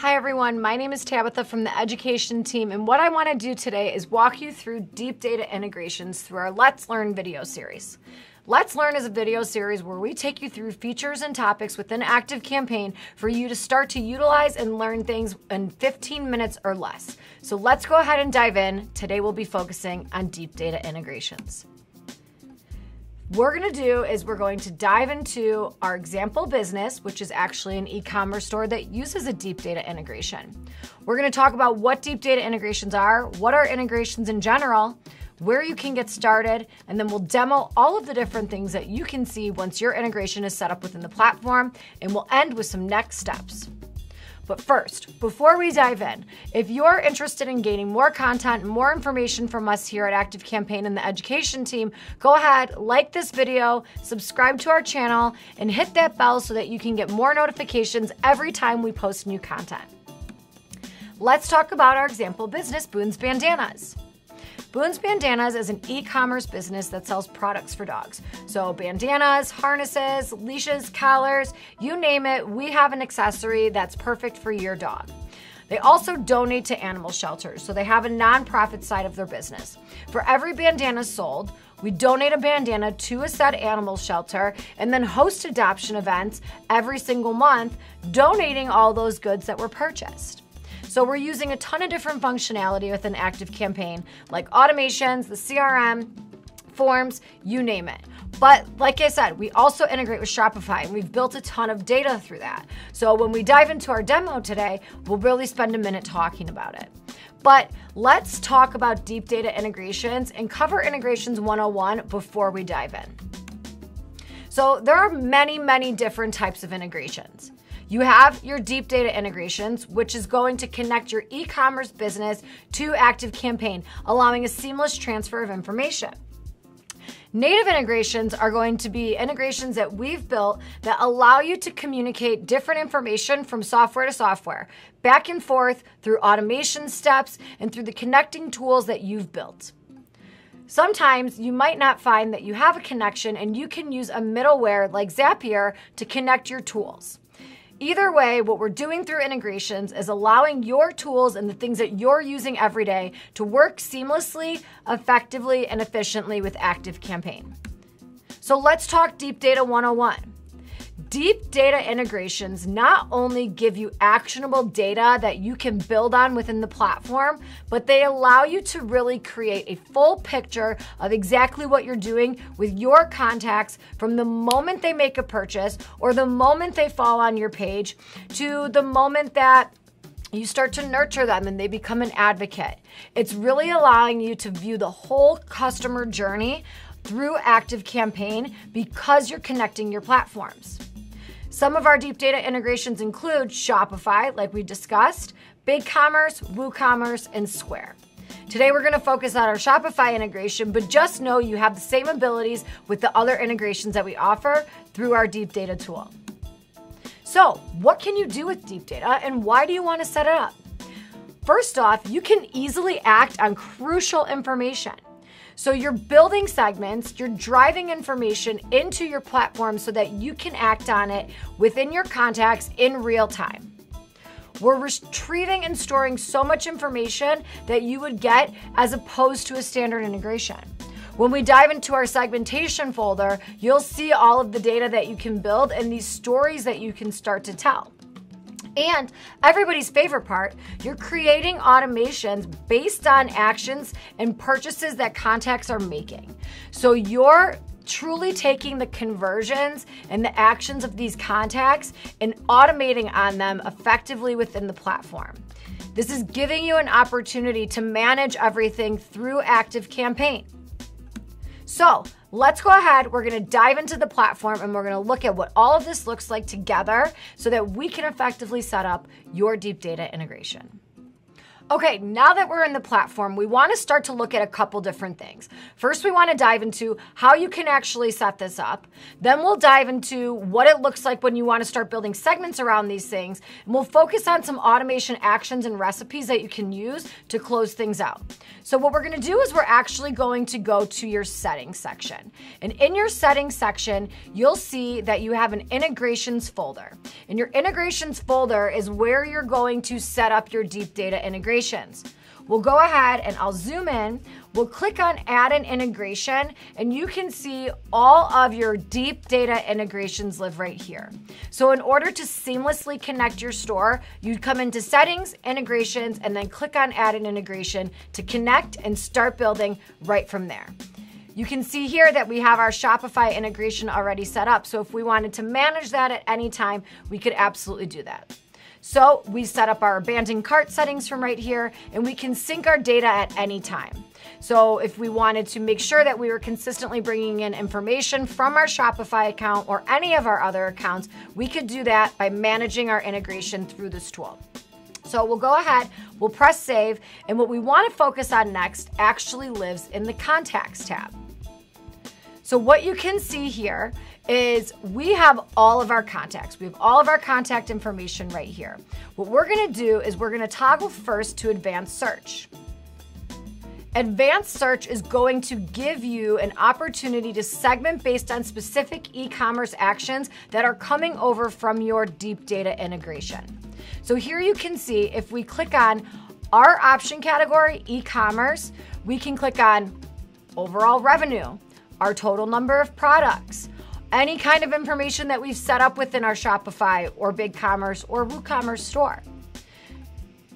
Hi everyone, my name is Tabitha from the education team and what I want to do today is walk you through deep data integrations through our Let's Learn video series. Let's Learn is a video series where we take you through features and topics within ActiveCampaign for you to start to utilize and learn things in 15 minutes or less. So let's go ahead and dive in. Today we'll be focusing on deep data integrations we're going to do is we're going to dive into our example business, which is actually an e-commerce store that uses a deep data integration. We're going to talk about what deep data integrations are, what are integrations in general, where you can get started, and then we'll demo all of the different things that you can see once your integration is set up within the platform, and we'll end with some next steps. But first, before we dive in, if you're interested in gaining more content more information from us here at ActiveCampaign and the education team, go ahead, like this video, subscribe to our channel, and hit that bell so that you can get more notifications every time we post new content. Let's talk about our example business, Boone's Bandanas. Boone's Bandanas is an e-commerce business that sells products for dogs. So bandanas, harnesses, leashes, collars, you name it, we have an accessory that's perfect for your dog. They also donate to animal shelters, so they have a nonprofit side of their business. For every bandana sold, we donate a bandana to a said animal shelter and then host adoption events every single month, donating all those goods that were purchased. So we're using a ton of different functionality with an active campaign, like automations, the CRM, forms, you name it. But like I said, we also integrate with Shopify and we've built a ton of data through that. So when we dive into our demo today, we'll really spend a minute talking about it. But let's talk about deep data integrations and cover integrations 101 before we dive in. So there are many, many different types of integrations. You have your deep data integrations, which is going to connect your e commerce business to ActiveCampaign, allowing a seamless transfer of information. Native integrations are going to be integrations that we've built that allow you to communicate different information from software to software, back and forth through automation steps and through the connecting tools that you've built. Sometimes you might not find that you have a connection and you can use a middleware like Zapier to connect your tools. Either way, what we're doing through integrations is allowing your tools and the things that you're using every day to work seamlessly, effectively, and efficiently with ActiveCampaign. So let's talk Deep Data 101. Deep data integrations not only give you actionable data that you can build on within the platform, but they allow you to really create a full picture of exactly what you're doing with your contacts from the moment they make a purchase or the moment they fall on your page to the moment that you start to nurture them and they become an advocate. It's really allowing you to view the whole customer journey through ActiveCampaign because you're connecting your platforms. Some of our deep data integrations include Shopify, like we discussed, BigCommerce, WooCommerce, and Square. Today we're going to focus on our Shopify integration, but just know you have the same abilities with the other integrations that we offer through our deep data tool. So, what can you do with deep data and why do you want to set it up? First off, you can easily act on crucial information. So you're building segments, you're driving information into your platform so that you can act on it within your contacts in real time. We're retrieving and storing so much information that you would get as opposed to a standard integration. When we dive into our segmentation folder, you'll see all of the data that you can build and these stories that you can start to tell. And everybody's favorite part, you're creating automations based on actions and purchases that contacts are making. So you're truly taking the conversions and the actions of these contacts and automating on them effectively within the platform. This is giving you an opportunity to manage everything through ActiveCampaign. So let's go ahead. We're going to dive into the platform and we're going to look at what all of this looks like together so that we can effectively set up your deep data integration. Okay, now that we're in the platform, we want to start to look at a couple different things. First, we want to dive into how you can actually set this up. Then we'll dive into what it looks like when you want to start building segments around these things. And we'll focus on some automation actions and recipes that you can use to close things out. So what we're going to do is we're actually going to go to your settings section. And in your settings section, you'll see that you have an integrations folder. And your integrations folder is where you're going to set up your deep data integration integrations. We'll go ahead and I'll zoom in. We'll click on add an integration and you can see all of your deep data integrations live right here. So in order to seamlessly connect your store, you'd come into settings, integrations, and then click on add an integration to connect and start building right from there. You can see here that we have our Shopify integration already set up. So if we wanted to manage that at any time, we could absolutely do that. So we set up our abandoned cart settings from right here and we can sync our data at any time. So if we wanted to make sure that we were consistently bringing in information from our Shopify account or any of our other accounts, we could do that by managing our integration through this tool. So we'll go ahead, we'll press save, and what we want to focus on next actually lives in the contacts tab. So what you can see here is we have all of our contacts. We have all of our contact information right here. What we're gonna do is we're gonna toggle first to advanced search. Advanced search is going to give you an opportunity to segment based on specific e-commerce actions that are coming over from your deep data integration. So here you can see if we click on our option category, e-commerce, we can click on overall revenue our total number of products, any kind of information that we've set up within our Shopify or BigCommerce or WooCommerce store.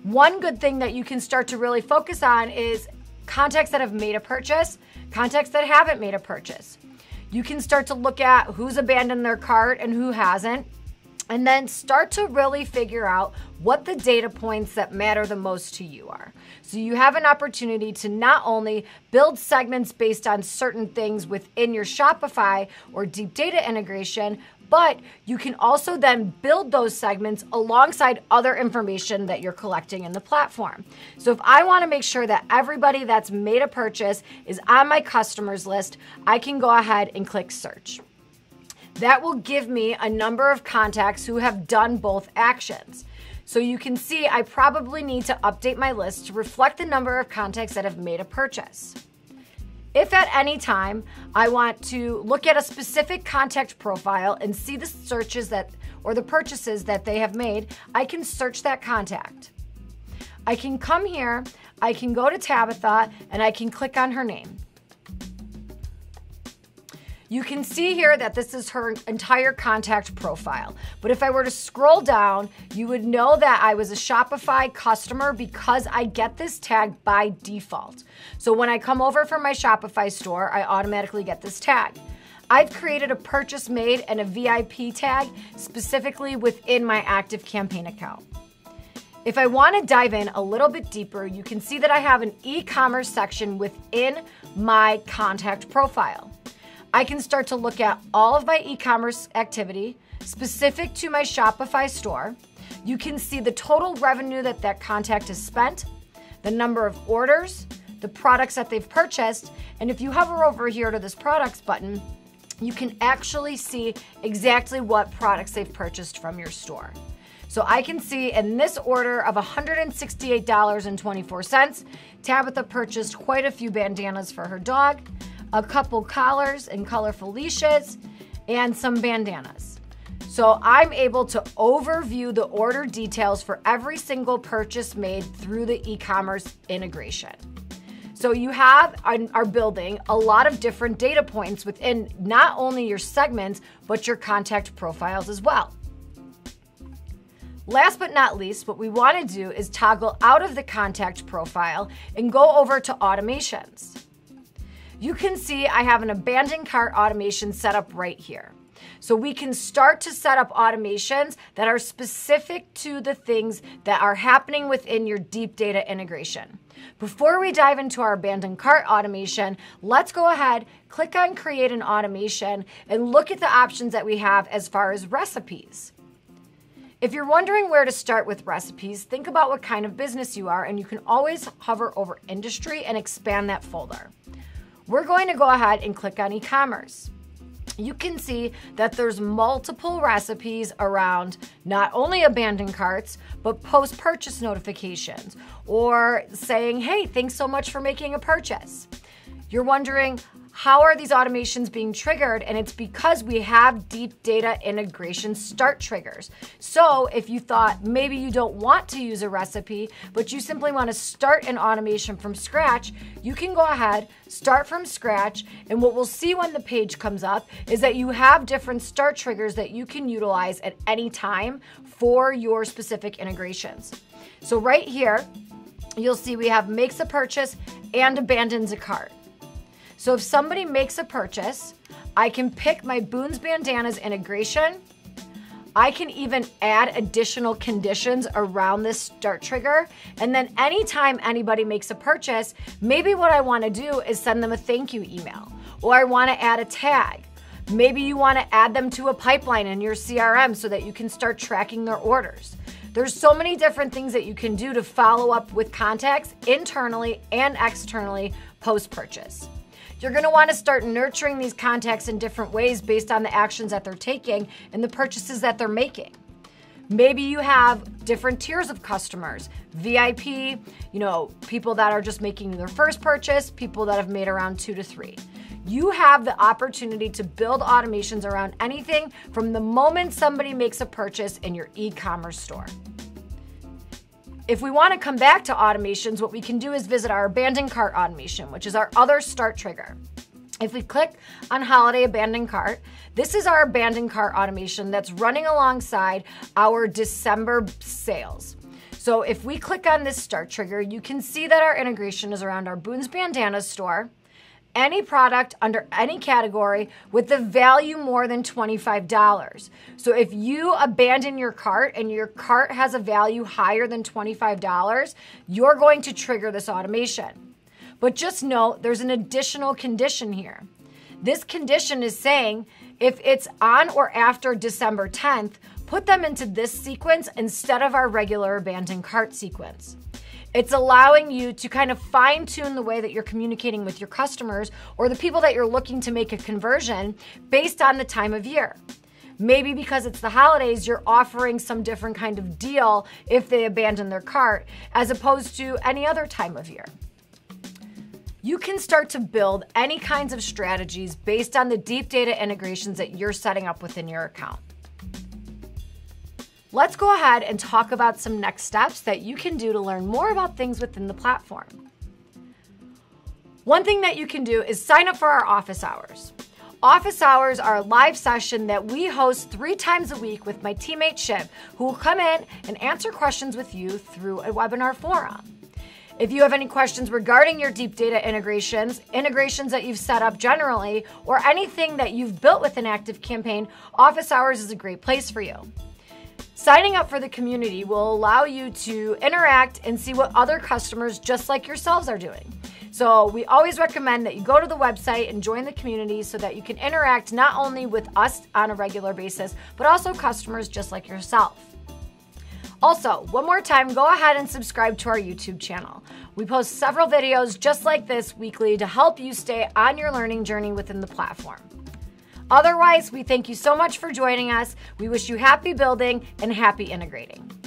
One good thing that you can start to really focus on is contacts that have made a purchase, contacts that haven't made a purchase. You can start to look at who's abandoned their cart and who hasn't and then start to really figure out what the data points that matter the most to you are. So you have an opportunity to not only build segments based on certain things within your Shopify or deep data integration, but you can also then build those segments alongside other information that you're collecting in the platform. So if I want to make sure that everybody that's made a purchase is on my customers list, I can go ahead and click search. That will give me a number of contacts who have done both actions. So you can see I probably need to update my list to reflect the number of contacts that have made a purchase. If at any time I want to look at a specific contact profile and see the searches that or the purchases that they have made, I can search that contact. I can come here, I can go to Tabitha, and I can click on her name. You can see here that this is her entire contact profile. But if I were to scroll down, you would know that I was a Shopify customer because I get this tag by default. So when I come over from my Shopify store, I automatically get this tag. I've created a purchase made and a VIP tag specifically within my ActiveCampaign account. If I want to dive in a little bit deeper, you can see that I have an e-commerce section within my contact profile. I can start to look at all of my e-commerce activity specific to my Shopify store. You can see the total revenue that that contact has spent, the number of orders, the products that they've purchased, and if you hover over here to this products button, you can actually see exactly what products they've purchased from your store. So I can see in this order of $168.24, Tabitha purchased quite a few bandanas for her dog a couple collars and colorful leashes, and some bandanas. So I'm able to overview the order details for every single purchase made through the e-commerce integration. So you have are building a lot of different data points within not only your segments, but your contact profiles as well. Last but not least, what we want to do is toggle out of the contact profile and go over to automations you can see I have an abandoned cart automation set up right here. So we can start to set up automations that are specific to the things that are happening within your deep data integration. Before we dive into our abandoned cart automation, let's go ahead, click on create an automation and look at the options that we have as far as recipes. If you're wondering where to start with recipes, think about what kind of business you are, and you can always hover over industry and expand that folder. We're going to go ahead and click on e-commerce. You can see that there's multiple recipes around not only abandoned carts, but post purchase notifications or saying, hey, thanks so much for making a purchase. You're wondering, how are these automations being triggered? And it's because we have deep data integration start triggers. So if you thought maybe you don't want to use a recipe, but you simply want to start an automation from scratch, you can go ahead, start from scratch, and what we'll see when the page comes up is that you have different start triggers that you can utilize at any time for your specific integrations. So right here, you'll see we have makes a purchase and abandons a cart. So if somebody makes a purchase, I can pick my Boone's Bandanas integration. I can even add additional conditions around this start trigger. And then anytime anybody makes a purchase, maybe what I wanna do is send them a thank you email, or I wanna add a tag. Maybe you wanna add them to a pipeline in your CRM so that you can start tracking their orders. There's so many different things that you can do to follow up with contacts internally and externally post purchase. You're gonna wanna start nurturing these contacts in different ways based on the actions that they're taking and the purchases that they're making. Maybe you have different tiers of customers VIP, you know, people that are just making their first purchase, people that have made around two to three. You have the opportunity to build automations around anything from the moment somebody makes a purchase in your e commerce store. If we want to come back to automations, what we can do is visit our abandoned cart automation, which is our other start trigger. If we click on holiday abandoned cart, this is our abandoned cart automation that's running alongside our December sales. So if we click on this start trigger, you can see that our integration is around our Boone's Bandanas store, any product under any category with the value more than $25. So if you abandon your cart and your cart has a value higher than $25, you're going to trigger this automation. But just note there's an additional condition here. This condition is saying if it's on or after December 10th, put them into this sequence instead of our regular abandoned cart sequence. It's allowing you to kind of fine tune the way that you're communicating with your customers or the people that you're looking to make a conversion based on the time of year. Maybe because it's the holidays, you're offering some different kind of deal if they abandon their cart as opposed to any other time of year. You can start to build any kinds of strategies based on the deep data integrations that you're setting up within your account. Let's go ahead and talk about some next steps that you can do to learn more about things within the platform. One thing that you can do is sign up for our office hours. Office hours are a live session that we host three times a week with my teammate Shiv, who will come in and answer questions with you through a webinar forum. If you have any questions regarding your deep data integrations, integrations that you've set up generally, or anything that you've built with an active campaign, Office Hours is a great place for you. Signing up for the community will allow you to interact and see what other customers just like yourselves are doing. So, we always recommend that you go to the website and join the community so that you can interact not only with us on a regular basis, but also customers just like yourself. Also, one more time, go ahead and subscribe to our YouTube channel. We post several videos just like this weekly to help you stay on your learning journey within the platform. Otherwise, we thank you so much for joining us. We wish you happy building and happy integrating.